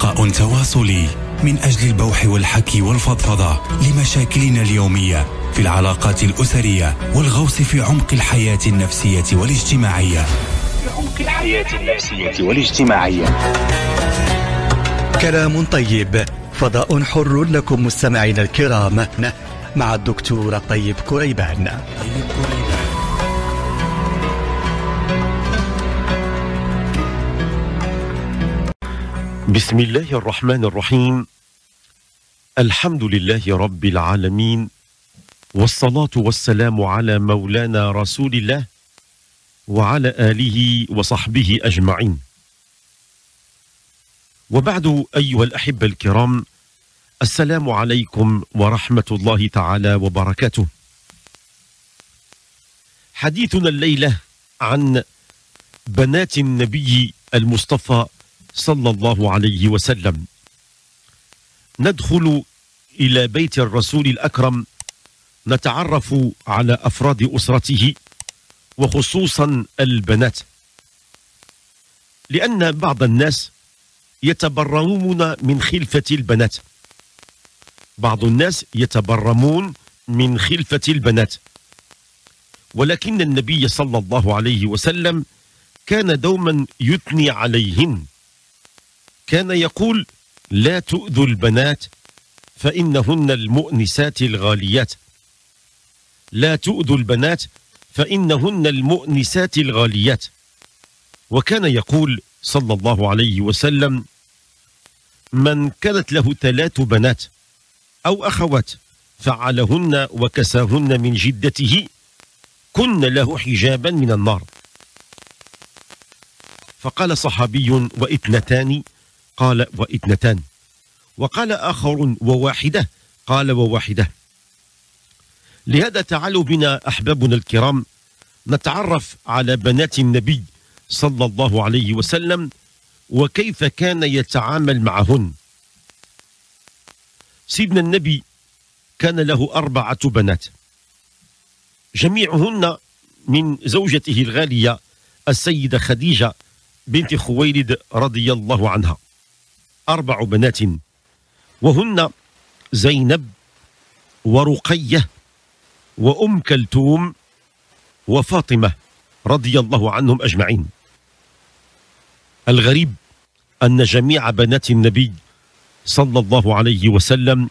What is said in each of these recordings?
لقاء تواصلي من أجل البوح والحكي والفضفضة لمشاكلنا اليومية في العلاقات الأسرية والغوص في عمق الحياة النفسية والاجتماعية. في عمق الحياة النفسية والاجتماعية. كلام طيب فضاء حر لكم مستمعينا الكرام مع الدكتور طيب كريبان. بسم الله الرحمن الرحيم. الحمد لله رب العالمين والصلاة والسلام على مولانا رسول الله وعلى آله وصحبه أجمعين. وبعد أيها الأحبة الكرام السلام عليكم ورحمة الله تعالى وبركاته. حديثنا الليلة عن بنات النبي المصطفى صلى الله عليه وسلم. ندخل إلى بيت الرسول الأكرم نتعرف على أفراد أسرته وخصوصا البنات. لأن بعض الناس يتبرمون من خلفة البنات. بعض الناس يتبرمون من خلفة البنات. ولكن النبي صلى الله عليه وسلم كان دوما يثني عليهن. كان يقول لا تؤذوا البنات فإنهن المؤنسات الغاليات. لا تؤذوا البنات فإنهن المؤنسات الغاليات. وكان يقول صلى الله عليه وسلم من كانت له ثلاث بنات أو أخوات فعلهن وكساهن من جدته كن له حجابا من النار. فقال صحابي وإثنتان قال وإثنتان. وقال آخر وواحدة. قال وواحدة. لهذا تعالوا بنا أحبابنا الكرام نتعرف على بنات النبي صلى الله عليه وسلم وكيف كان يتعامل معهن. سيدنا النبي كان له أربعة بنات. جميعهن من زوجته الغالية السيدة خديجة بنت خويلد رضي الله عنها. أربع بنات وهن زينب ورقية وأم كلثوم وفاطمة رضي الله عنهم أجمعين. الغريب أن جميع بنات النبي صلى الله عليه وسلم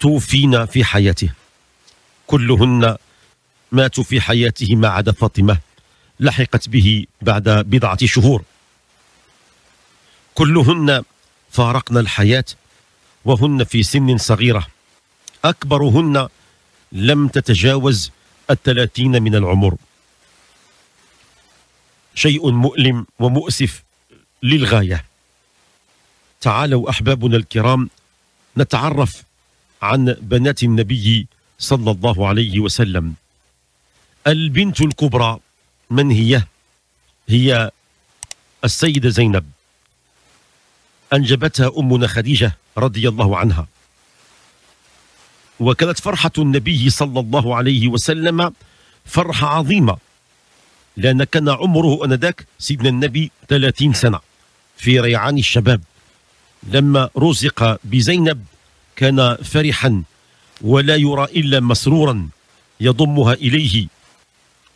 توفين في حياته. كلهن ماتوا في حياته ما عدا فاطمة لحقت به بعد بضعة شهور. كلهن فارقن الحياة وهن في سن صغيرة. أكبرهن لم تتجاوز الثلاثين من العمر. شيء مؤلم ومؤسف للغاية. تعالوا أحبابنا الكرام نتعرف عن بنات النبي صلى الله عليه وسلم. البنت الكبرى من هي؟ هي السيدة زينب. أنجبتها أمنا خديجة رضي الله عنها. وكانت فرحة النبي صلى الله عليه وسلم فرحة عظيمة. لأن كان عمره أنذاك سيدنا النبي 30 سنة في ريعان الشباب. لما رزق بزينب كان فرحا ولا يرى إلا مسرورا يضمها إليه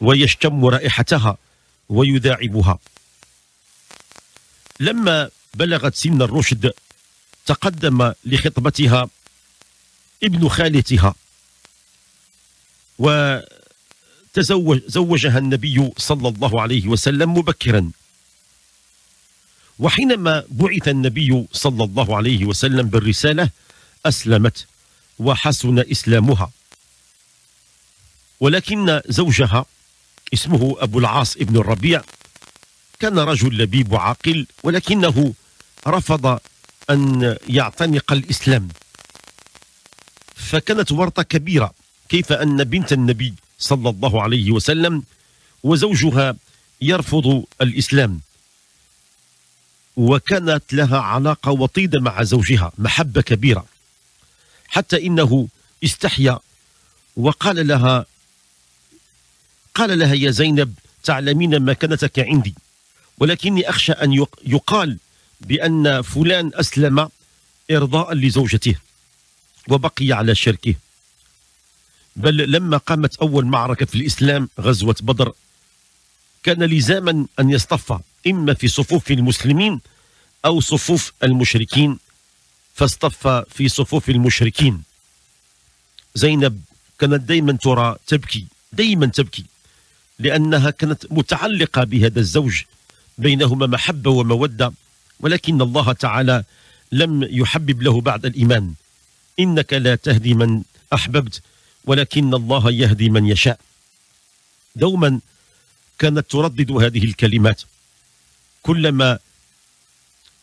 ويشتم رائحتها ويداعبها لما بلغت سن الرشد تقدم لخطبتها ابن خالتها. وتزوج زوجها النبي صلى الله عليه وسلم مبكرا. وحينما بعث النبي صلى الله عليه وسلم بالرسالة أسلمت وحسن إسلامها. ولكن زوجها اسمه أبو العاص ابن الربيع كان رجل لبيب وعاقل ولكنه رفض أن يعتنق الإسلام. فكانت ورطة كبيرة كيف أن بنت النبي صلى الله عليه وسلم وزوجها يرفض الإسلام. وكانت لها علاقة وطيدة مع زوجها محبة كبيرة. حتى إنه استحيا وقال لها قال لها يا زينب تعلمين مكانتك عندي ولكني أخشى أن يقال بأن فلان أسلم إرضاء لزوجته وبقي على شركه. بل لما قامت أول معركة في الإسلام غزوة بدر كان لزاما أن يصطف إما في صفوف المسلمين أو صفوف المشركين. فاصطف في صفوف المشركين. زينب كانت دائما ترى تبكي دائما تبكي لأنها كانت متعلقة بهذا الزوج بينهما محبة ومودة. ولكن الله تعالى لم يحبب له بعد الإيمان. إنك لا تهدي من أحببت ولكن الله يهدي من يشاء. دوما كانت تردد هذه الكلمات. كلما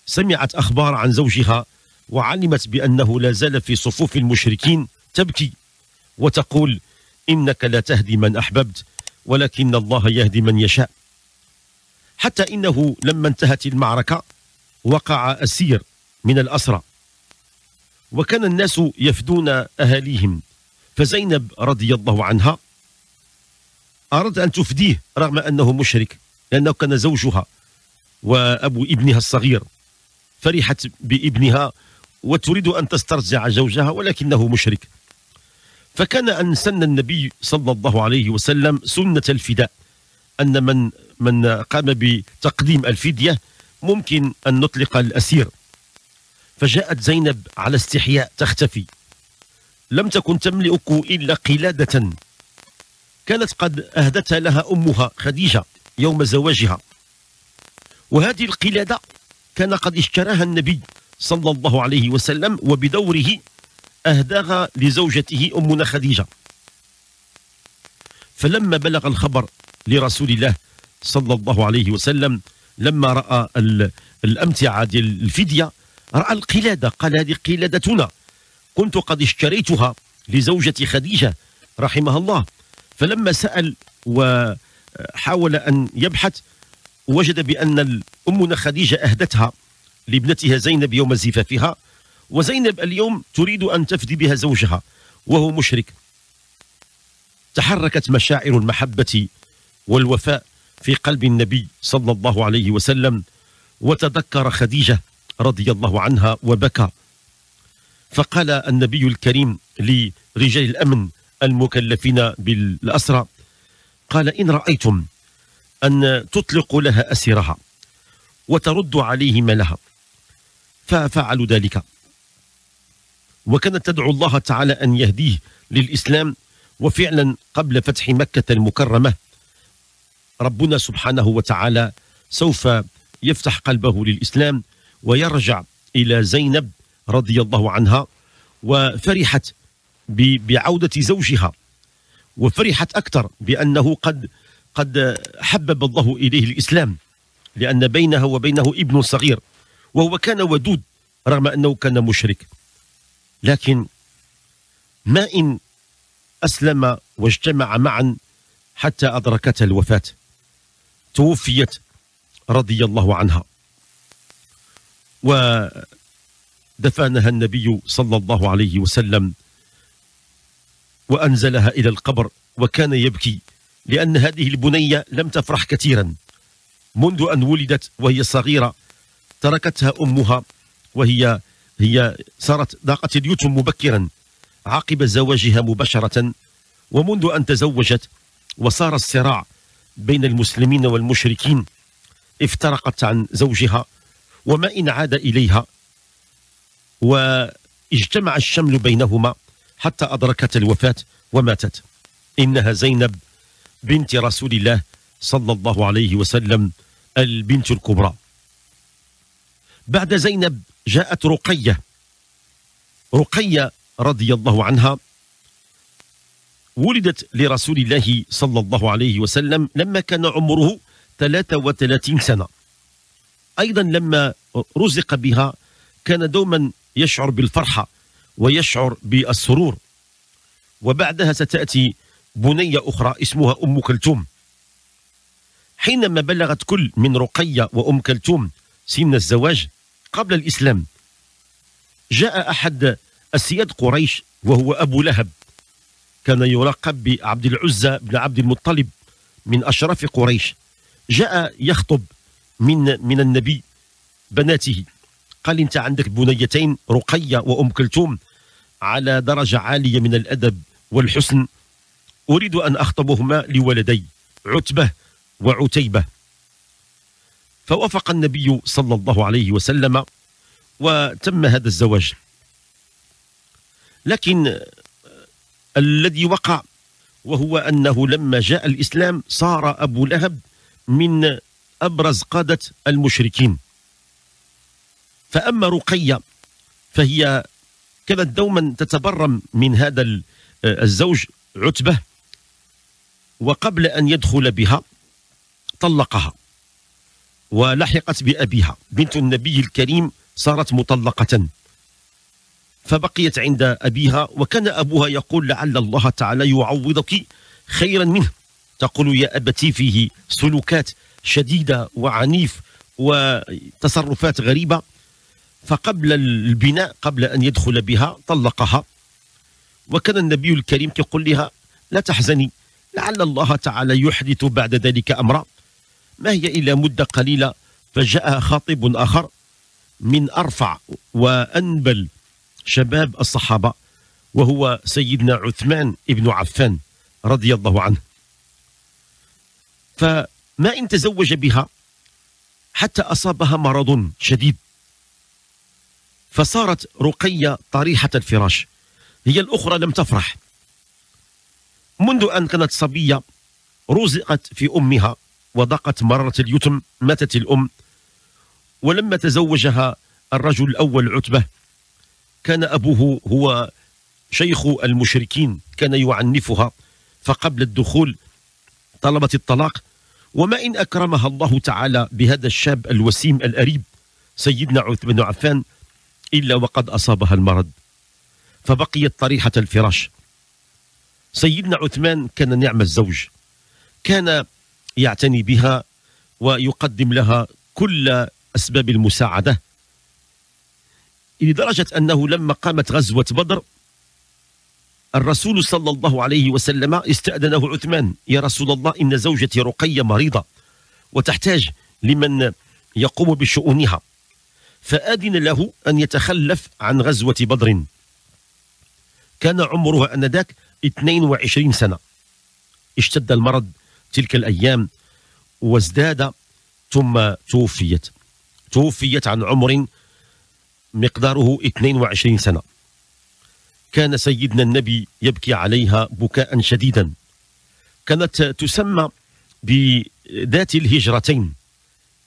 سمعت أخبار عن زوجها وعلمت بأنه لا زال في صفوف المشركين تبكي وتقول إنك لا تهدي من أحببت ولكن الله يهدي من يشاء. حتى إنه لما انتهت المعركة وقع أسير من الأسرى. وكان الناس يفدون أهاليهم. فزينب رضي الله عنها أراد أن تفديه رغم أنه مشرك لأنه كان زوجها وأبو ابنها الصغير. فرحت بابنها وتريد أن تسترجع زوجها ولكنه مشرك. فكان أن سن النبي صلى الله عليه وسلم سنة الفداء. أن من من قام بتقديم الفدية ممكن أن نطلق الأسير. فجاءت زينب على استحياء تختفي. لم تكن تملئك إلا قلادة. كانت قد أهدتها لها أمها خديجة يوم زواجها. وهذه القلادة كان قد اشتراها النبي صلى الله عليه وسلم وبدوره أهداها لزوجته أمنا خديجة. فلما بلغ الخبر لرسول الله صلى الله عليه وسلم لما رأى الأمتعة ديال الفدية رأى القلادة قال هذه قلادتنا. كنت قد اشتريتها لزوجة خديجة رحمها الله. فلما سأل وحاول أن يبحث وجد بأن أمنا خديجة أهدتها لابنتها زينب يوم زفافها وزينب اليوم تريد أن تفدي بها زوجها وهو مشرك. تحركت مشاعر المحبة والوفاء في قلب النبي صلى الله عليه وسلم وتذكر خديجة رضي الله عنها وبكى. فقال النبي الكريم لرجال الأمن المكلفين بالأسرى قال إن رأيتم أن تطلق لها أسرها وترد عليه مالها ففعلوا ذلك. وكانت تدعو الله تعالى أن يهديه للإسلام وفعلا قبل فتح مكة المكرمة ربنا سبحانه وتعالى سوف يفتح قلبه للإسلام ويرجع إلى زينب رضي الله عنها وفرحت بعودة زوجها وفرحت أكثر بأنه قد قد حبب الله إليه الإسلام لأن بينها وبينه ابن صغير وهو كان ودود رغم أنه كان مشرك. لكن ما إن أسلم واجتمع معا حتى أدركت الوفاة. توفيت رضي الله عنها. ودفنها النبي صلى الله عليه وسلم وأنزلها إلى القبر وكان يبكي لأن هذه البنية لم تفرح كثيرا. منذ أن ولدت وهي صغيرة تركتها أمها وهي هي صارت ضاقت اليتم مبكرا عقب زواجها مباشرة ومنذ أن تزوجت وصار الصراع بين المسلمين والمشركين افترقت عن زوجها وما إن عاد إليها واجتمع الشمل بينهما حتى أدركت الوفاة وماتت. إنها زينب بنت رسول الله صلى الله عليه وسلم البنت الكبرى. بعد زينب جاءت رقية. رقية رضي الله عنها ولدت لرسول الله صلى الله عليه وسلم لما كان عمره 33 سنة. أيضا لما رزق بها كان دوما يشعر بالفرحة ويشعر بالسرور. وبعدها ستأتي بنية أخرى اسمها أم كلثوم. حينما بلغت كل من رقية وأم كلثوم سن الزواج قبل الإسلام جاء أحد السياد قريش وهو أبو لهب. كان يلقب بعبد العزة بن عبد المطلب من أشراف قريش. جاء يخطب من من النبي بناته. قال انت عندك بنيتين رقية وأم كلثوم على درجة عالية من الأدب والحسن أريد أن أخطبهما لولدي عتبة وعتيبة. فوافق النبي صلى الله عليه وسلم وتم هذا الزواج. لكن الذي وقع وهو أنه لما جاء الإسلام صار أبو لهب من أبرز قادة المشركين. فأما رقية فهي كانت دوما تتبرم من هذا الزوج عتبة وقبل أن يدخل بها طلقها ولحقت بأبيها. بنت النبي الكريم صارت مطلقة. فبقيت عند أبيها وكان أبوها يقول لعل الله تعالى يعوضك خيرا منه. تقول يا أبتي فيه سلوكات شديدة وعنيف وتصرفات غريبة. فقبل البناء قبل أن يدخل بها طلقها. وكان النبي الكريم يقول لها لا تحزني لعل الله تعالى يحدث بعد ذلك أمرا. ما هي إلا مدة قليلة فجاء خاطب آخر من أرفع وأنبل شباب الصحابة وهو سيدنا عثمان بن عفان رضي الله عنه. فما إن تزوج بها حتى أصابها مرض شديد. فصارت رقية طريحة الفراش هي الأخرى لم تفرح. منذ أن كانت صبية رزقت في أمها وضاقت مرارة اليتم ماتت الأم ولما تزوجها الرجل الأول عتبة كان أبوه هو شيخ المشركين كان يعنفها فقبل الدخول طلبت الطلاق. وما إن أكرمها الله تعالى بهذا الشاب الوسيم الأريب سيدنا عثمان بن عفان إلا وقد أصابها المرض. فبقيت طريحة الفراش. سيدنا عثمان كان نعم الزوج. كان يعتني بها ويقدم لها كل أسباب المساعدة. لدرجة أنه لما قامت غزوة بدر الرسول صلى الله عليه وسلم استأذنه عثمان يا رسول الله إن زوجتي رقية مريضة وتحتاج لمن يقوم بشؤونها فآذن له أن يتخلف عن غزوة بدر. كان عمرها أنذاك 22 سنة. اشتد المرض تلك الأيام وازداد ثم توفيت. توفيت عن عمر مقداره 22 سنة. كان سيدنا النبي يبكي عليها بكاء شديدا. كانت تسمى بذات الهجرتين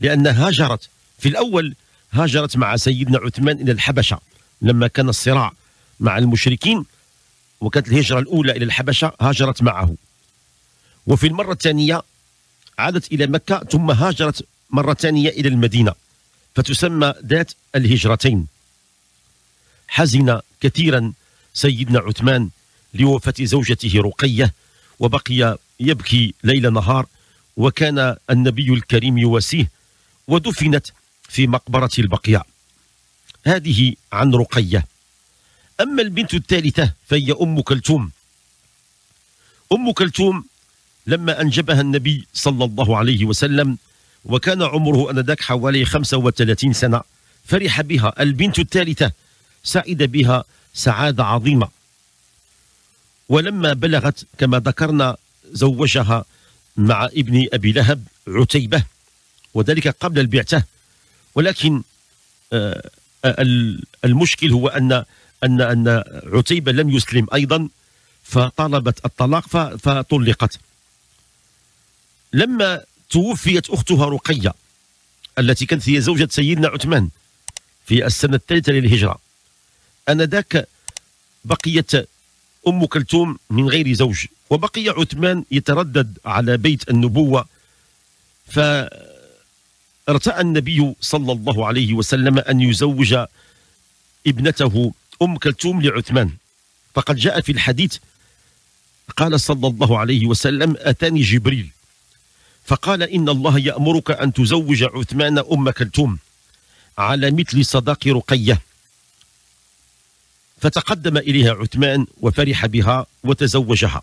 لأنها هاجرت. في الأول هاجرت مع سيدنا عثمان إلى الحبشة لما كان الصراع مع المشركين وكانت الهجرة الأولى إلى الحبشة هاجرت معه. وفي المرة الثانية عادت إلى مكة ثم هاجرت مرة ثانية إلى المدينة. فتسمى ذات الهجرتين. حزن كثيرا سيدنا عثمان لوفاة زوجته رقية وبقي يبكي ليل نهار وكان النبي الكريم يواسيه ودفنت في مقبرة البقيع. هذه عن رقية. أما البنت الثالثة فهي أم كلثوم. أم كلثوم لما أنجبها النبي صلى الله عليه وسلم وكان عمره أنذاك حوالي 35 سنة فرح بها البنت الثالثة سعد بها سعادة عظيمة. ولما بلغت كما ذكرنا زوجها مع ابن أبي لهب عتيبة وذلك قبل البعثة. ولكن آه، المشكل هو أن أن أن عتيبة لم يسلم أيضا فطلبت الطلاق فطلقت. لما توفيت أختها رقية التي كانت هي زوجة سيدنا عثمان في السنة الثالثة للهجرة آنذاك بقيت أم كلثوم من غير زوج وبقي عثمان يتردد على بيت النبوة. فارتأى النبي صلى الله عليه وسلم أن يزوج ابنته أم كلثوم لعثمان. فقد جاء في الحديث قال صلى الله عليه وسلم أتاني جبريل. فقال إن الله يأمرك أن تزوج عثمان أم كلثوم على مثل صداق رقية. فتقدم إليها عثمان وفرح بها وتزوجها.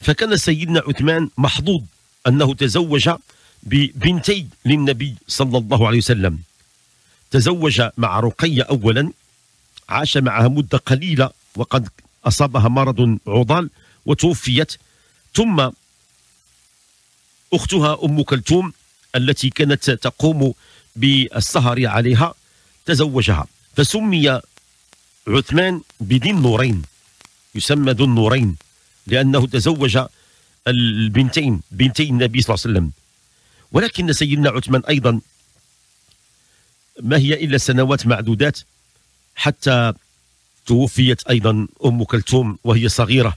فكان سيدنا عثمان محظوظ أنه تزوج ببنتي للنبي صلى الله عليه وسلم. تزوج مع رقية أولا عاش معها مدة قليلة وقد أصابها مرض عضال وتوفيت. ثم أختها أم كلثوم التي كانت تقوم بالسهر عليها تزوجها. فسمي عثمان بذي النورين يسمى ذو النورين لأنه تزوج البنتين بنتي النبي صلى الله عليه وسلم. ولكن سيدنا عثمان أيضا ما هي إلا سنوات معدودات حتى توفيت أيضا أم كلثوم وهي صغيرة.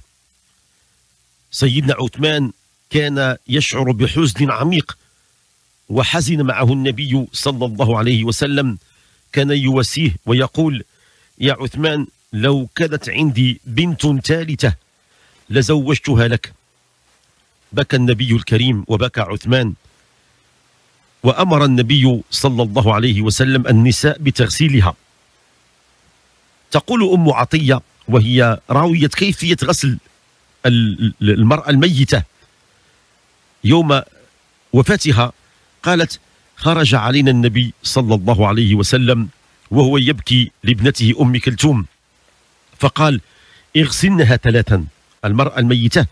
سيدنا عثمان كان يشعر بحزن عميق وحزن معه النبي صلى الله عليه وسلم كان يواسيه ويقول يا عثمان لو كانت عندي بنت ثالثة لزوجتها لك. بكى النبي الكريم وبكى عثمان. وأمر النبي صلى الله عليه وسلم النساء بتغسيلها. تقول أم عطية وهي راوية كيفية غسل المرأة الميتة. يوم وفاتها قالت خرج علينا النبي صلى الله عليه وسلم وهو يبكي لابنته أم كلثوم. فقال اغسلنها ثلاثا. المرأة الميتة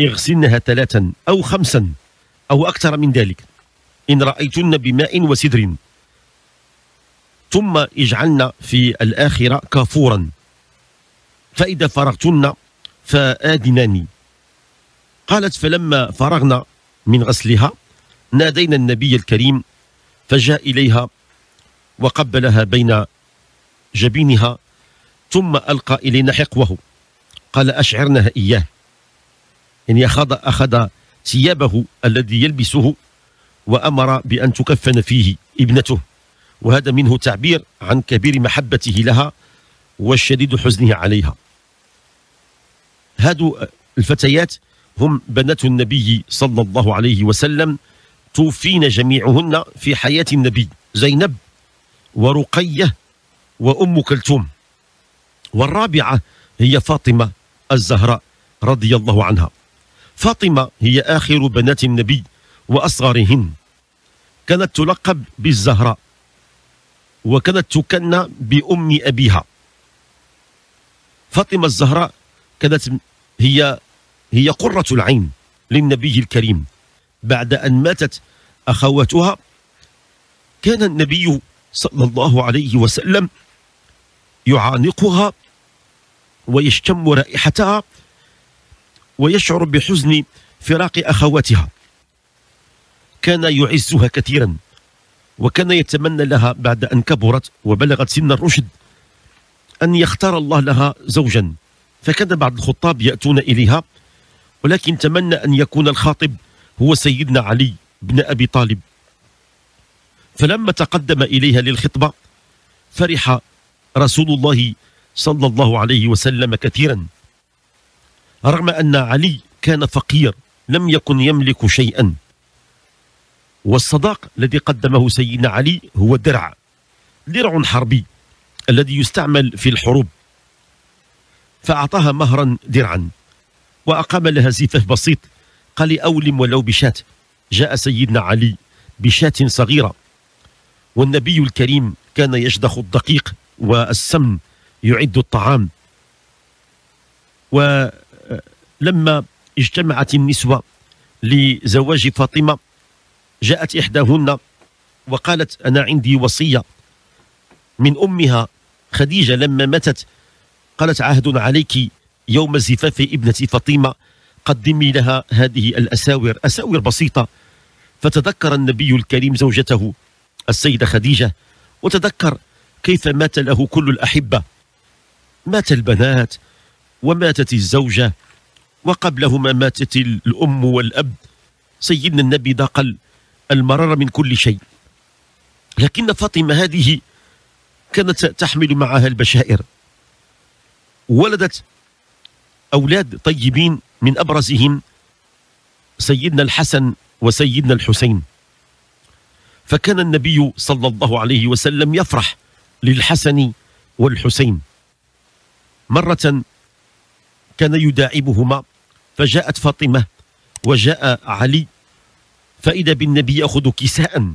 اغسلنها ثلاثا أو خمسا أو أكثر من ذلك. إن رأيتن بماء وسدر. ثم اجعلن في الآخرة كافورا. فإذا فرغتن فآذناني قالت فلما فرغنا من غسلها نادينا النبي الكريم فجاء إليها وقبلها بين جبينها ثم ألقى إلينا حقوه. قال أشعرنها إياه. يعني أخذ, أخذ ثيابه الذي يلبسه وأمر بأن تكفن فيه ابنته وهذا منه تعبير عن كبير محبته لها والشديد حزنه عليها. هادو الفتيات هم بنات النبي صلى الله عليه وسلم توفين جميعهن في حياة النبي زينب. ورقية وأم كلثوم. والرابعة هي فاطمة الزهراء رضي الله عنها. فاطمة هي آخر بنات النبي وأصغرهن. كانت تلقب بالزهراء وكانت تكنى بأم أبيها. فاطمة الزهراء كانت هي هي قرة العين للنبي الكريم. بعد أن ماتت أخواتها كان النبي صلى الله عليه وسلم يعانقها ويشتم رائحتها ويشعر بحزن فراق أخواتها. كان يعزها كثيرا وكان يتمنى لها بعد أن كبرت وبلغت سن الرشد أن يختار الله لها زوجا. فكان بعض الخطاب يأتون إليها ولكن تمنى أن يكون الخاطب هو سيدنا علي بن أبي طالب. فلما تقدم إليها للخطبة فرح رسول الله صلى الله عليه وسلم كثيرا. رغم أن علي كان فقير لم يكن يملك شيئا. والصداق الذي قدمه سيدنا علي هو درع درع حربي الذي يستعمل في الحروب. فأعطاها مهرا درعا وأقام لها زفاف بسيط قال أولم ولو بشاة. جاء سيدنا علي بشاة صغيرة. والنبي الكريم كان يشدخ الدقيق والسمن يعد الطعام. ولما اجتمعت النسوة لزواج فاطمة جاءت إحداهن وقالت أنا عندي وصية. من أمها خديجة لما ماتت قالت عهد عليك يوم زفاف ابنة فاطمة قدمي لها هذه الأساور. أساور بسيطة. فتذكر النبي الكريم زوجته السيدة خديجة وتذكر كيف مات له كل الأحبة. مات البنات وماتت الزوجة وقبلهما ماتت الأم والأب. سيدنا النبي ذاق المرار من كل شيء. لكن فاطمة هذه كانت تحمل معها البشائر. ولدت أولاد طيبين من أبرزهم سيدنا الحسن وسيدنا الحسين. فكان النبي صلى الله عليه وسلم يفرح للحسن والحسين. مرة كان يداعبهما فجاءت فاطمة وجاء علي فإذا بالنبي يأخذ كساء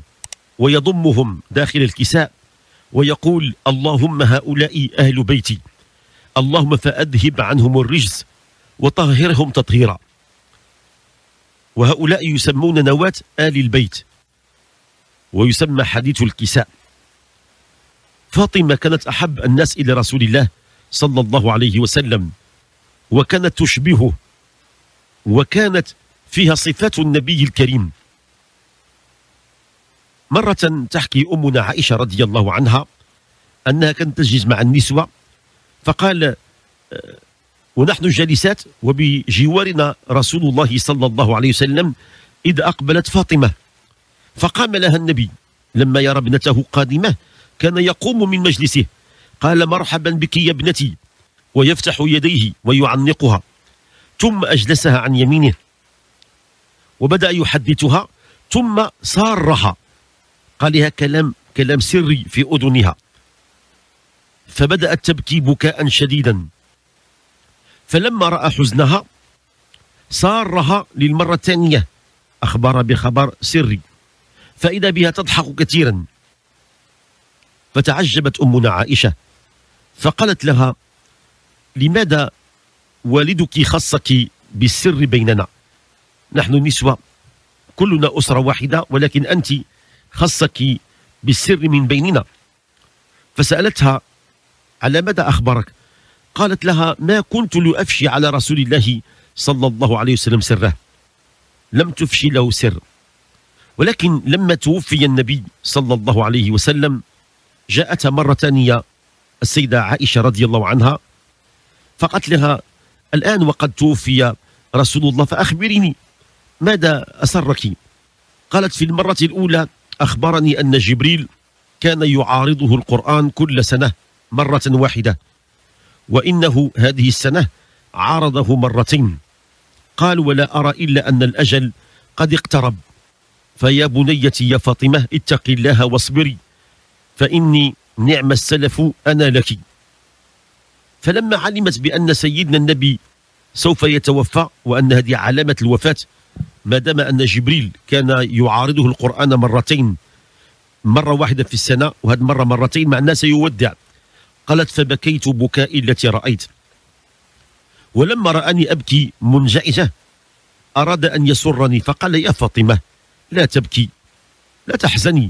ويضمهم داخل الكساء ويقول اللهم هؤلاء أهل بيتي اللهم فأذهب عنهم الرجز وطهرهم تطهيرا. وهؤلاء يسمون نواة آل البيت. ويسمى حديث الكساء. فاطمة كانت أحب الناس إلى رسول الله صلى الله عليه وسلم وكانت تشبهه وكانت فيها صفات النبي الكريم. مرة تحكي أمنا عائشة رضي الله عنها أنها كانت تجلس مع النسوة فقال آه، ونحن جالسات وبجوارنا رسول الله صلى الله عليه وسلم إذ أقبلت فاطمة. فقام لها النبي لما يرى ابنته قادمة كان يقوم من مجلسه. قال مرحبا بك يا ابنتي. ويفتح يديه ويعنقها. ثم أجلسها عن يمينه. وبدأ يحدثها ثم سارها قال لها كلام كلام سري في أذنها. فبدأت تبكي بكاء شديدا. فلما رأى حزنها سارها للمرة الثانية. أخبر بخبر سري. فإذا بها تضحك كثيرا. فتعجبت أمنا عائشة فقالت لها لماذا والدك خصك بالسر بيننا؟ نحن نسوة كلنا أسرة واحدة ولكن أنت خصك بالسر من بيننا. فسألتها على ماذا أخبرك؟ قالت لها ما كنت لأفشي على رسول الله صلى الله عليه وسلم سره. لم تفشي له سر. ولكن لما توفي النبي صلى الله عليه وسلم جاءتها مرة ثانية السيدة عائشة رضي الله عنها فقالت لها الآن وقد توفي رسول الله فأخبريني ماذا أسرك؟ قالت في المرة الأولى أخبرني أن جبريل كان يعارضه القرآن كل سنة مرة واحدة وإنه هذه السنة عارضه مرتين. قال ولا أرى إلا أن الأجل قد اقترب. فيا بنيتي يا فاطمة اتقي الله واصبري فإني نعم السلف أنا لك. فلما علمت بأن سيدنا النبي سوف يتوفى وأن هذه علامة الوفاة ما دام أن جبريل كان يعارضه القرآن مرتين مرة واحدة في السنة وهذه مرة مرتين مع الناس يودع. قالت فبكيت بكائي التي رأيت. ولما رآني أبكي منجعجة أراد أن يسرني فقال يا فاطمة لا تبكي لا تحزني.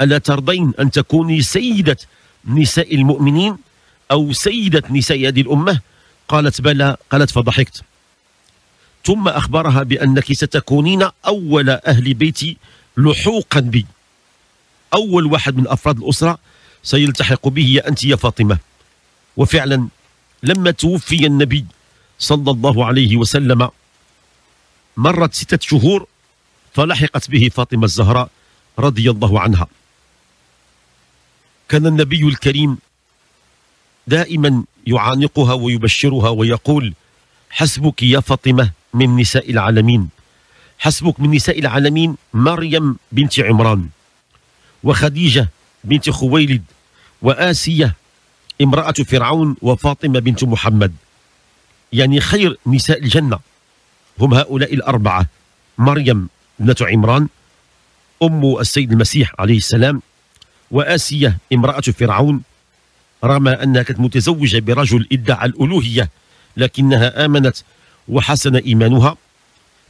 ألا ترضين أن تكوني سيدة نساء المؤمنين أو سيدة نساء هذه الأمة؟ قالت بلى قالت فضحكت. ثم أخبرها بأنك ستكونين أول أهل بيتي لحوقا بي. أول واحد من أفراد الأسرة سيلتحق به أنت يا فاطمة. وفعلا لما توفي النبي صلى الله عليه وسلم مرت ستة شهور فلحقت به فاطمة الزهراء رضي الله عنها. كان النبي الكريم دائما يعانقها ويبشرها ويقول حسبك يا فاطمة من نساء العالمين. حسبك من نساء العالمين مريم بنت عمران وخديجة بنت خويلد وآسية امرأة فرعون وفاطمة بنت محمد. يعني خير نساء الجنة هم هؤلاء الأربعة مريم ابنة عمران أم السيد المسيح عليه السلام وآسية امرأة فرعون. رغم أنها كانت متزوجة برجل إدعى الألوهية لكنها آمنت وحسن إيمانها.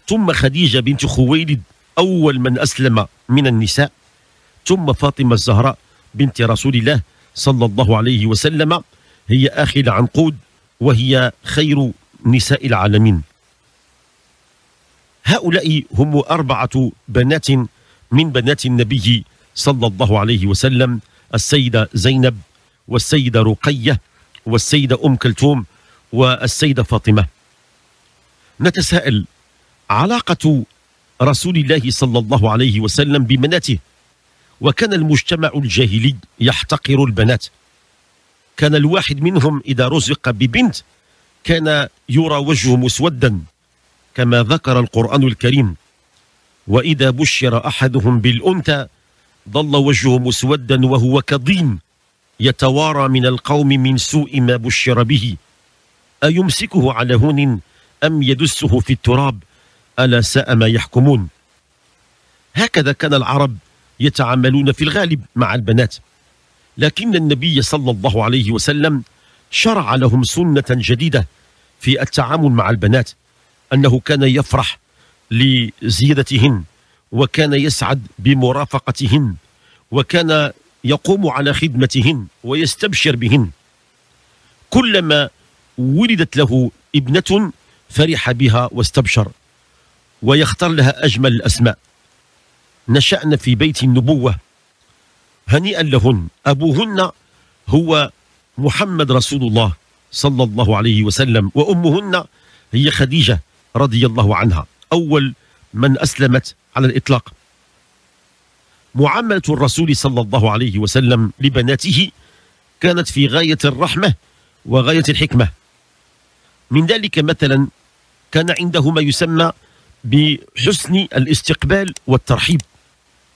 ثم خديجة بنت خويلد أول من أسلم من النساء. ثم فاطمة الزهراء بنت رسول الله صلى الله عليه وسلم هي آخي العنقود وهي خير نساء العالمين. هؤلاء هم أربعة بنات من بنات النبي صلى الله عليه وسلم السيدة زينب والسيدة رقية والسيدة أم كلثوم والسيدة فاطمة. نتساءل علاقة رسول الله صلى الله عليه وسلم ببناته وكان المجتمع الجاهلي يحتقر البنات. كان الواحد منهم إذا رزق ببنت كان يرى وجهه مسودا. كما ذكر القرآن الكريم. وإذا بشر أحدهم بالأنثى ظل وجهه مسودا وهو كظيم يتوارى من القوم من سوء ما بشر به. أيمسكه على هون أم يدسه في التراب؟ ألا ساء ما يحكمون. هكذا كان العرب يتعاملون في الغالب مع البنات. لكن النبي صلى الله عليه وسلم شرع لهم سنة جديدة في التعامل مع البنات. أنه كان يفرح لزيادتهن وكان يسعد بمرافقتهن وكان يقوم على خدمتهن ويستبشر بهن. كلما ولدت له ابنة فرح بها واستبشر ويختار لها أجمل الأسماء. نشأن في بيت النبوة. هنيئا لهن. أبوهن هو محمد رسول الله صلى الله عليه وسلم وأمهن هي خديجة. رضي الله عنها. أول من أسلمت على الإطلاق. معاملة الرسول صلى الله عليه وسلم لبناته كانت في غاية الرحمة وغاية الحكمة. من ذلك مثلا كان عنده ما يسمى بحسن الاستقبال والترحيب.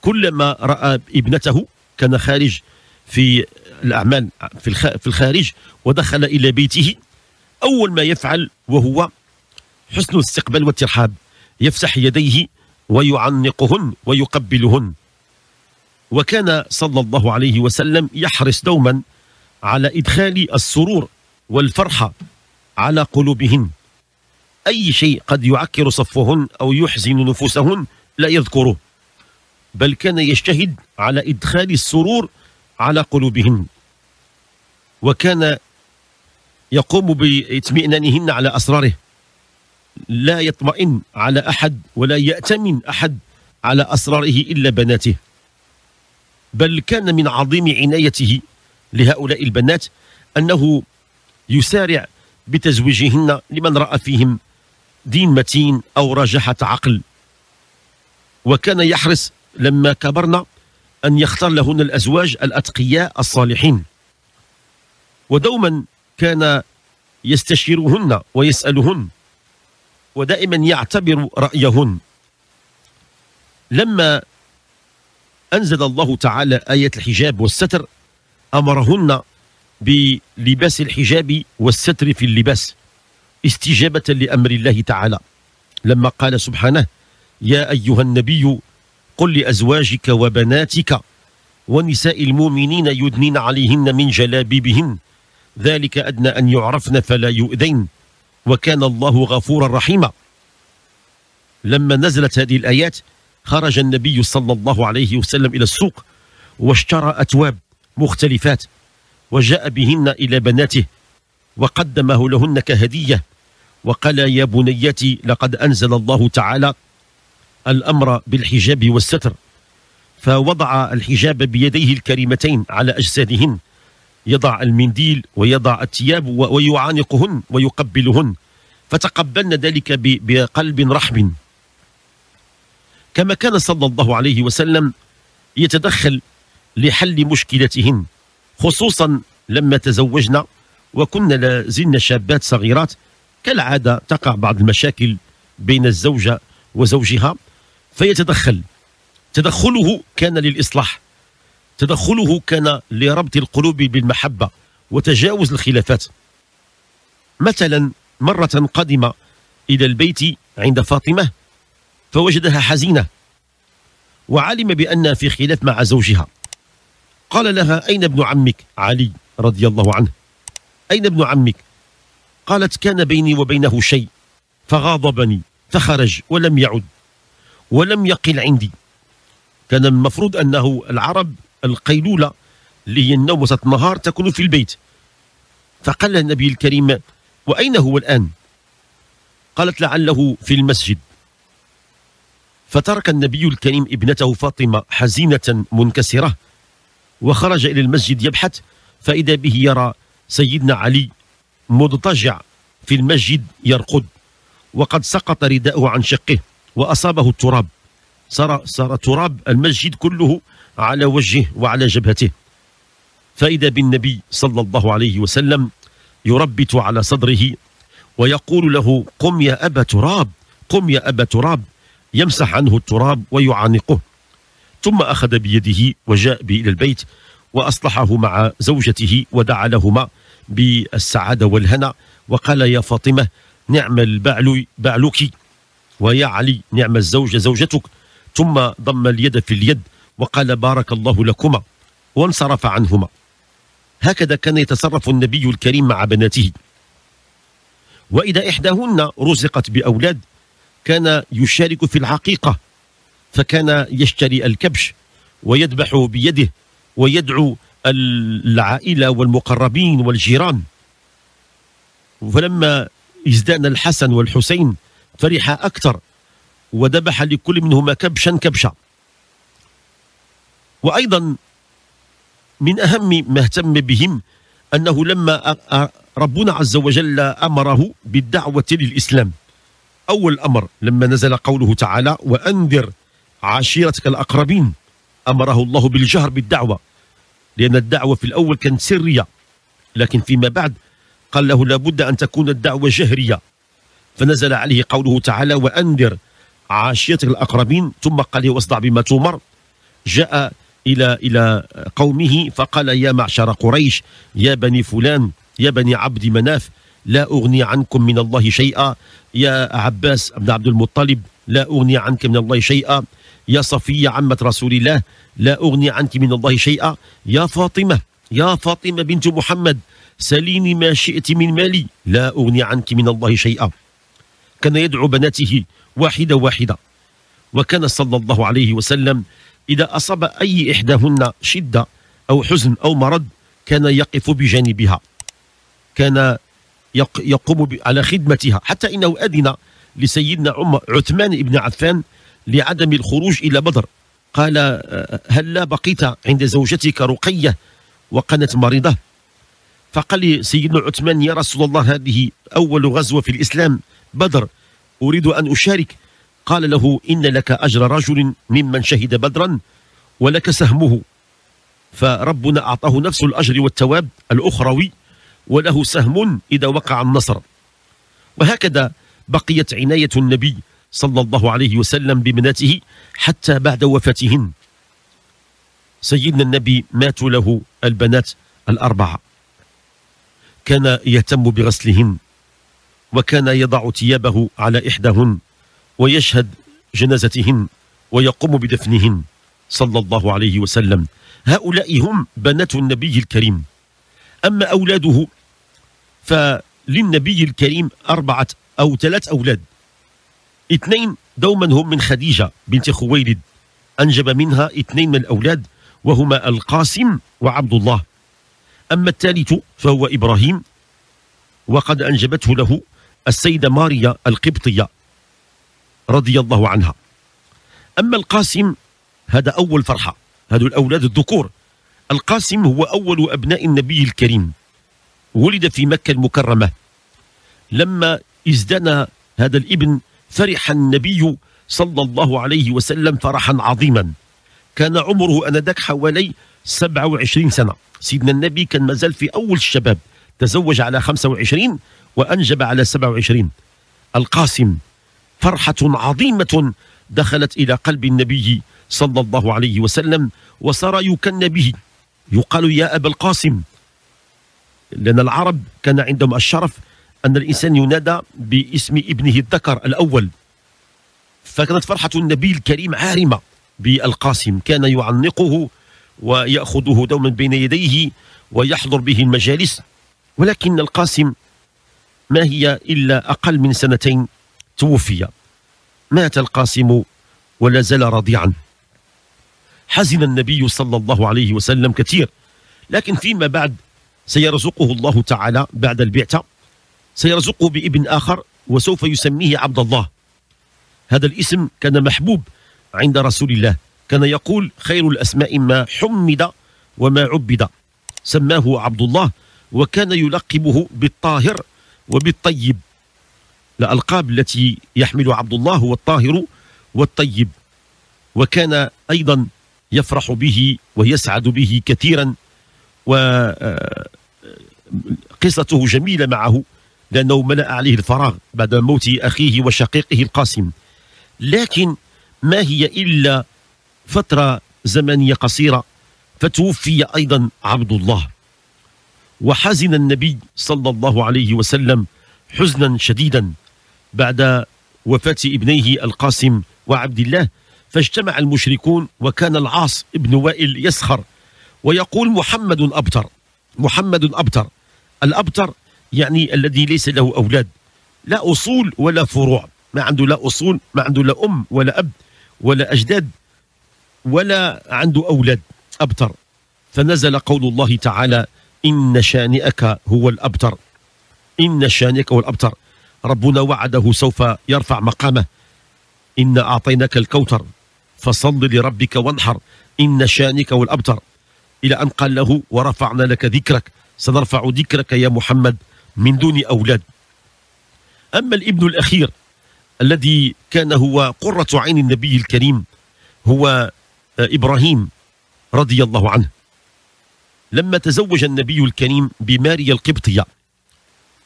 كلما رأى ابنته كان خارج في الأعمال في الخارج ودخل إلى بيته أول ما يفعل وهو حسن الاستقبال والترحاب. يفسح يديه ويعنقهن ويقبلهن. وكان صلى الله عليه وسلم يحرص دوما على إدخال السرور والفرحة على قلوبهن. أي شيء قد يعكر صفهن أو يحزن نفوسهن لا يذكره. بل كان يجتهد على إدخال السرور على قلوبهن. وكان يقوم بإطمئنانهن على أسراره. لا يطمئن على أحد ولا يأتمن أحد على أسراره إلا بناته. بل كان من عظيم عنايته لهؤلاء البنات أنه يسارع بتزويجهن لمن رأى فيهم دين متين أو رجحة عقل. وكان يحرص لما كبرنا أن يختار لهن الأزواج الأتقياء الصالحين. ودوما كان يستشيرهن ويسألهن ودائما يعتبر رأيهن. لما أنزل الله تعالى آية الحجاب والستر أمرهن بلباس الحجاب والستر في اللباس استجابة لأمر الله تعالى. لما قال سبحانه يا أيها النبي قل لأزواجك وبناتك ونساء المؤمنين يدنين عليهن من جلابيبهن ذلك أدنى أن يعرفن فلا يؤذين. وكان الله غفورا رحيما. لما نزلت هذه الآيات خرج النبي صلى الله عليه وسلم إلى السوق واشترى أتواب مختلفات وجاء بهن إلى بناته وقدمه لهن كهدية وقال يا بنيتي لقد أنزل الله تعالى الأمر بالحجاب والستر. فوضع الحجاب بيديه الكريمتين على أجسادهن يضع المنديل ويضع الثياب ويعانقهن ويقبلهن. فتقبلن ذلك بقلب رحب. كما كان صلى الله عليه وسلم يتدخل لحل مشكلتهن خصوصا لما تزوجنا وكنا لازلنا شابات صغيرات. كالعادة تقع بعض المشاكل بين الزوجة وزوجها فيتدخل. تدخله كان للإصلاح. تدخله كان لربط القلوب بالمحبة وتجاوز الخلافات. مثلا مرة قدم إلى البيت عند فاطمة فوجدها حزينة وعلم بأنها في خلاف مع زوجها. قال لها أين ابن عمك؟ علي رضي الله عنه. أين ابن عمك؟ قالت كان بيني وبينه شيء فغاضبني فخرج ولم يعد ولم يقل عندي. كان المفروض أنه العرب القيلولة اللي هي النوم وسط النهار تكون في البيت. فقال النبي الكريم وأين هو الآن؟ قالت لعله في المسجد. فترك النبي الكريم ابنته فاطمة حزينة منكسرة وخرج إلى المسجد يبحث فإذا به يرى سيدنا علي مضطجع في المسجد يرقد وقد سقط رداءه عن شقه وأصابه التراب. صار, صار تراب المسجد كله على وجهه وعلى جبهته. فإذا بالنبي صلى الله عليه وسلم يربت على صدره ويقول له قم يا أبا تراب قم يا أبا تراب. يمسح عنه التراب ويعانقه. ثم أخذ بيده وجاء به إلى البيت وأصلحه مع زوجته ودعا لهما بالسعادة والهنا وقال يا فاطمة نعم البعل بعلك ويا علي نعم الزوجة زوجتك. ثم ضم اليد في اليد وقال بارك الله لكما وانصرف عنهما. هكذا كان يتصرف النبي الكريم مع بناته. وإذا إحداهن رزقت بأولاد كان يشارك في العقيقة فكان يشتري الكبش ويذبح بيده ويدعو العائلة والمقربين والجيران. فلما ازدان الحسن والحسين فرح أكثر وذبح لكل منهما كبشا كبشا. وأيضا من أهم ما اهتم بهم أنه لما ربنا عز وجل أمره بالدعوة للإسلام. أول أمر لما نزل قوله تعالى وأنذر عشيرتك الأقربين أمره الله بالجهر بالدعوة لأن الدعوة في الأول كانت سرية لكن فيما بعد قال له لابد أن تكون الدعوة جهرية فنزل عليه قوله تعالى وأنذر عاشيتك الأقربين ثم قال له واصدع بما تؤمر جاء إلى إلى قومه فقال يا معشر قريش يا بني فلان يا بني عبد مناف لا أغني عنكم من الله شيئا. يا عباس بن عبد المطلب لا أغني عنك من الله شيئا. يا صفية عمة رسول الله لا أغني عنك من الله شيئا. يا فاطمة يا فاطمة بنت محمد سليني ما شئت من مالي لا أغني عنك من الله شيئا. كان يدعو بناته واحدة واحدة وكان صلى الله عليه وسلم إذا أصاب أي إحداهن شدة أو حزن أو مرض كان يقف بجانبها. كان يقوم على خدمتها. حتى إنه أذن لسيدنا عثمان بن عفان لعدم الخروج إلى بدر. قال هل لا بقيت عند زوجتك رقية وقنت مريضة؟ فقال سيدنا عثمان يا رسول الله هذه أول غزوة في الإسلام بدر. أريد أن أشارك قال له إن لك أجر رجل ممن شهد بدرا ولك سهمه. فربنا أعطاه نفس الأجر والتواب الأخروي وله سهم إذا وقع النصر. وهكذا بقيت عناية النبي صلى الله عليه وسلم ببناته حتى بعد وفاتهن. سيدنا النبي مات له البنات الأربعة. كان يهتم بغسلهن وكان يضع ثيابه على إحداهن. ويشهد جنازتهن ويقوم بدفنهن صلى الله عليه وسلم. هؤلاء هم بنات النبي الكريم. أما أولاده فللنبي الكريم أربعة أو ثلاث أولاد. اثنين دوما هم من خديجة بنت خويلد. أنجب منها اثنين من الأولاد وهما القاسم وعبد الله. أما الثالث فهو إبراهيم وقد أنجبته له السيدة ماريا القبطية. رضي الله عنها. أما القاسم هذا أول فرحة. هذا الأولاد الذكور. القاسم هو أول أبناء النبي الكريم. ولد في مكة المكرمة. لما ازدنى هذا الابن فرح النبي صلى الله عليه وسلم فرحا عظيما. كان عمره أنذاك حوالي 27 سنة. سيدنا النبي كان مازال في أول الشباب. تزوج على 25 وأنجب على 27 القاسم فرحة عظيمة دخلت إلى قلب النبي صلى الله عليه وسلم وصار يكن به. يقال يا أبا القاسم لأن العرب كان عندهم الشرف أن الإنسان ينادى باسم ابنه الذكر الأول. فكانت فرحة النبي الكريم عارمة بالقاسم. كان يعنقه ويأخذه دوما بين يديه ويحضر به المجالس. ولكن القاسم ما هي إلا أقل من سنتين توفي. مات القاسم ولا زال رضيعا حزن النبي صلى الله عليه وسلم كثير. لكن فيما بعد سيرزقه الله تعالى بعد البعثة. سيرزقه بابن آخر وسوف يسميه عبد الله. هذا الاسم كان محبوب عند رسول الله. كان يقول خير الأسماء ما حمد وما عبد. سماه عبد الله وكان يلقبه بالطاهر وبالطيب. الألقاب التي يحمل عبد الله هو الطاهر والطيب وكان أيضا يفرح به ويسعد به كثيرا وقصته جميلة معه لأنه ملأ عليه الفراغ بعد موت أخيه وشقيقه القاسم. لكن ما هي إلا فترة زمنية قصيرة فتوفي أيضا عبد الله. وحزن النبي صلى الله عليه وسلم حزنا شديدا. بعد وفاة ابنيه القاسم وعبد الله فاجتمع المشركون وكان العاص ابن وائل يسخر ويقول محمد أبتر محمد أبتر. الأبتر يعني الذي ليس له أولاد لا أصول ولا فروع ما عنده لا أصول ما عنده لا أم ولا أب ولا أجداد ولا عنده أولاد. أبتر. فنزل قول الله تعالى إن شانئك هو الأبتر. إن شانئك هو الأبتر. ربنا وعده سوف يرفع مقامه. إن أعطيناك الكوثر فصل لربك وانحر. إن شانك هو الأبتر إلى أن قال له ورفعنا لك ذكرك. سنرفع ذكرك يا محمد من دون أولاد. أما الابن الأخير الذي كان هو قرة عين النبي الكريم هو آه، إبراهيم رضي الله عنه. لما تزوج النبي الكريم بماريا القبطية.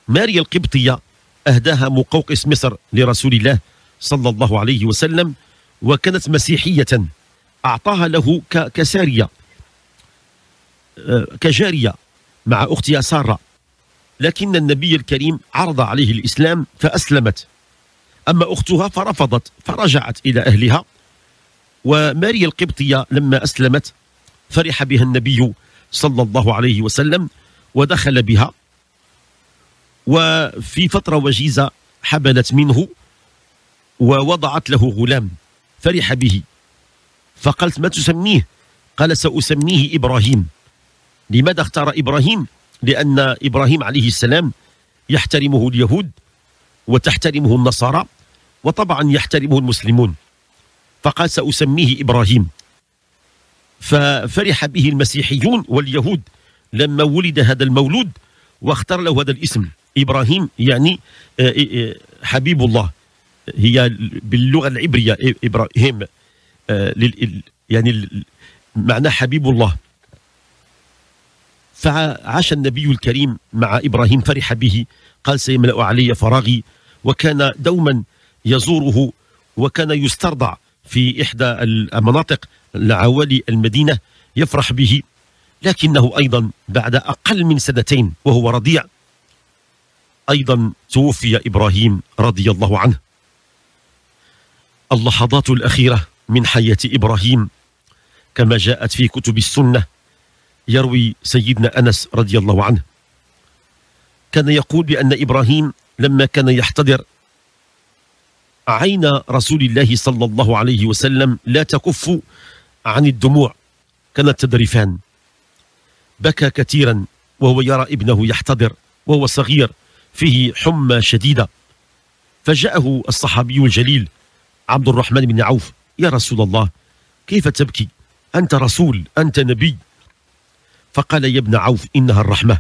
ماريا القبطية أهداها مقوقس مصر لرسول الله صلى الله عليه وسلم وكانت مسيحية. أعطاها له كسارية. آه، كجارية مع أختها سارة. لكن النبي الكريم عرض عليه الإسلام فأسلمت. أما أختها فرفضت فرجعت إلى أهلها. وماريا القبطية لما أسلمت فرح بها النبي صلى الله عليه وسلم ودخل بها. وفي فترة وجيزة حبلت منه ووضعت له غلام فرح به. فقالت ما تسميه؟ قال سأسميه إبراهيم. لماذا اختار إبراهيم؟ لأن إبراهيم عليه السلام يحترمه اليهود وتحترمه النصارى وطبعا يحترمه المسلمون. فقال سأسميه إبراهيم. ففرح به المسيحيون واليهود لما ولد هذا المولود واختار له هذا الاسم. إبراهيم يعني آه، آه، آه، حبيب الله هي باللغة العبرية إبراهيم يعني معناه حبيب الله فعاش النبي الكريم مع إبراهيم فرح به. قال سيملأ علي فراغي. وكان دوما يزوره وكان يسترضع في إحدى المناطق العوالي المدينة يفرح به. لكنه أيضا بعد أقل من سنتين وهو رضيع أيضا توفي إبراهيم رضي الله عنه. اللحظات الأخيرة من حياة إبراهيم كما جاءت في كتب السنة يروي سيدنا أنس رضي الله عنه. كان يقول بأن إبراهيم لما كان يحتضر عين رسول الله صلى الله عليه وسلم لا تكف عن الدموع كانت تدرفان بكى كثيرا وهو يرى ابنه يحتضر وهو صغير فيه حمى شديدة. فجاءه الصحابي الجليل عبد الرحمن بن عوف يا رسول الله كيف تبكي؟ أنت رسول أنت نبي. فقال يا ابن عوف إنها الرحمة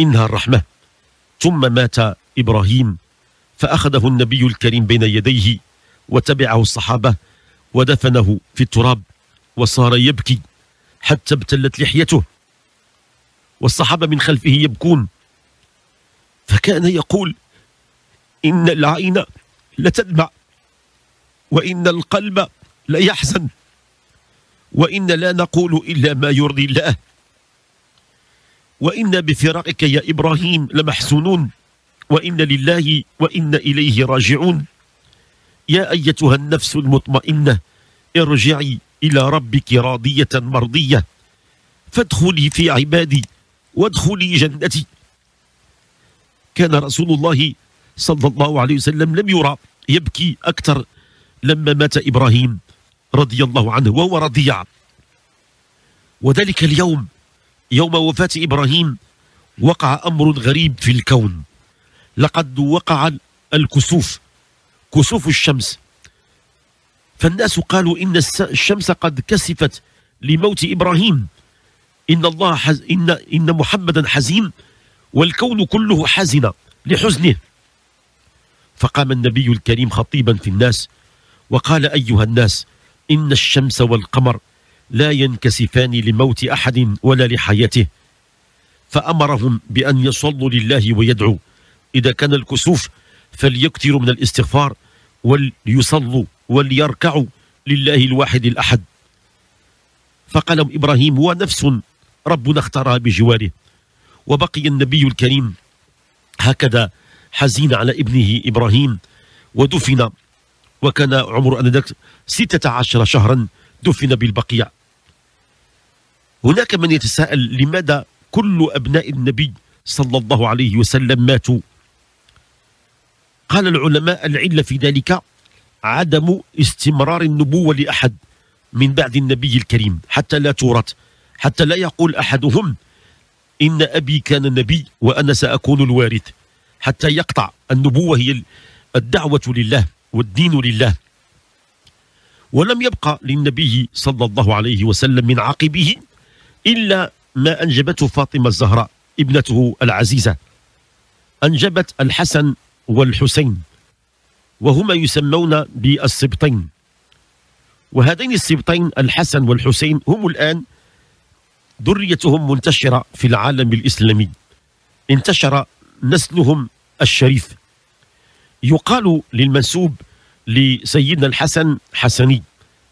إنها الرحمة. ثم مات إبراهيم فأخذه النبي الكريم بين يديه وتبعه الصحابة ودفنه في التراب وصار يبكي حتى ابتلت لحيته. والصحابة من خلفه يبكون فكان يقول إن العين لتدمع وإن القلب ليحزن وإن لا نقول إلا ما يرضي الله وإن بفراقك يا إبراهيم لمحسونون وإن لله وإن إليه راجعون. يا أيتها النفس المطمئنة ارجعي إلى ربك راضية مرضية فادخلي في عبادي وادخلي جنتي. كان رسول الله صلى الله عليه وسلم لم يرى يبكي أكثر لما مات إبراهيم رضي الله عنه وهو رضيع. وذلك اليوم يوم وفاة إبراهيم وقع أمر غريب في الكون. لقد وقع الكسوف كسوف الشمس. فالناس قالوا إن الشمس قد كسفت لموت إبراهيم. إن الله حز إن إن محمدا حزين والكون كله حزن لحزنه فقام النبي الكريم خطيبا في الناس وقال أيها الناس إن الشمس والقمر لا ينكسفان لموت أحد ولا لحياته. فأمرهم بأن يصلوا لله ويدعوا. إذا كان الكسوف فليكثروا من الاستغفار وليصلوا وليركعوا لله الواحد الأحد. فقال إبراهيم هو نفس ربنا اختارها بجواره. وبقي النبي الكريم هكذا حزين على ابنه إبراهيم ودفن وكان عمر أنذاك ستة عشر شهرا دفن بالبقيع. هناك من يتساءل لماذا كل أبناء النبي صلى الله عليه وسلم ماتوا؟ قال العلماء العلة في ذلك عدم استمرار النبوة لأحد من بعد النبي الكريم حتى لا تورث حتى لا يقول أحدهم إن أبي كان نبي وأنا سأكون الوارث. حتى يقطع النبوة هي الدعوة لله والدين لله. ولم يبقى للنبي صلى الله عليه وسلم من عقبه إلا ما أنجبته فاطمة الزهراء ابنته العزيزة. أنجبت الحسن والحسين وهما يسمون بالسبطين. وهذين السبطين الحسن والحسين هم الآن ذريتهم منتشرة في العالم الإسلامي. انتشر نسلهم الشريف. يقال للمنسوب لسيدنا الحسن حسني.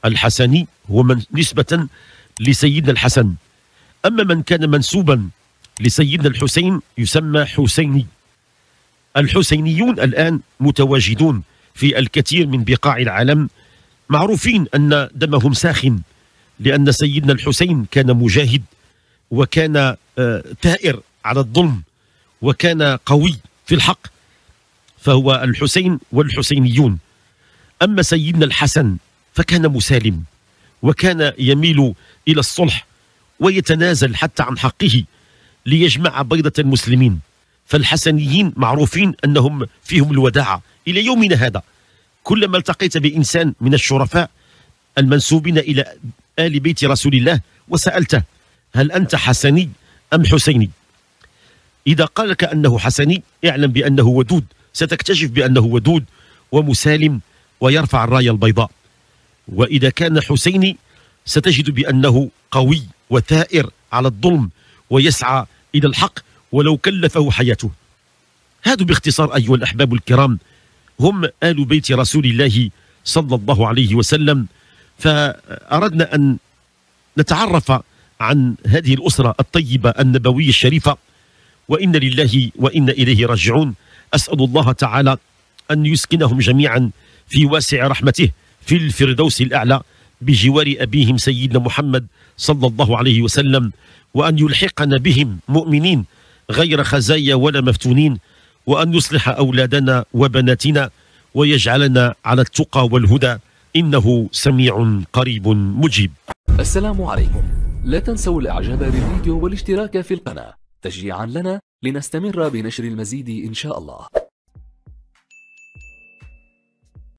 الحسني هو من نسبة لسيدنا الحسن. أما من كان منسوبا لسيدنا الحسين يسمى حسيني. الحسينيون الآن متواجدون في الكثير من بقاع العالم معروفين أن دمهم ساخن. لأن سيدنا الحسين كان مجاهد وكان آه، ثائر على الظلم وكان قوي في الحق فهو الحسين والحسينيون. أما سيدنا الحسن فكان مسالم وكان يميل إلى الصلح ويتنازل حتى عن حقه ليجمع بيضة المسلمين. فالحسنيين معروفين أنهم فيهم الوداعة إلى يومنا هذا. كلما التقيت بإنسان من الشرفاء المنسوبين إلى آل بيت رسول الله وسألته هل أنت حسني أم حسيني؟ إذا قال لك أنه حسني اعلم بأنه ودود ستكتشف بأنه ودود ومسالم ويرفع الراية البيضاء. وإذا كان حسيني ستجد بأنه قوي وثائر على الظلم ويسعى إلى الحق ولو كلفه حياته. هذا باختصار أيها الأحباب الكرام هم آل بيت رسول الله صلى الله عليه وسلم فأردنا أن نتعرف عن هذه الأسرة الطيبة النبوية الشريفة وإن لله وإن إليه راجعون. أسأل الله تعالى أن يسكنهم جميعا في واسع رحمته في الفردوس الأعلى بجوار أبيهم سيدنا محمد صلى الله عليه وسلم وأن يلحقنا بهم مؤمنين غير خزايا ولا مفتونين وأن يصلح أولادنا وبناتنا ويجعلنا على التقى والهدى. إنه سميع قريب مجيب. السلام عليكم. لا تنسوا الإعجاب بالفيديو والاشتراك في القناة. تشجيعا لنا لنستمر بنشر المزيد إن شاء الله.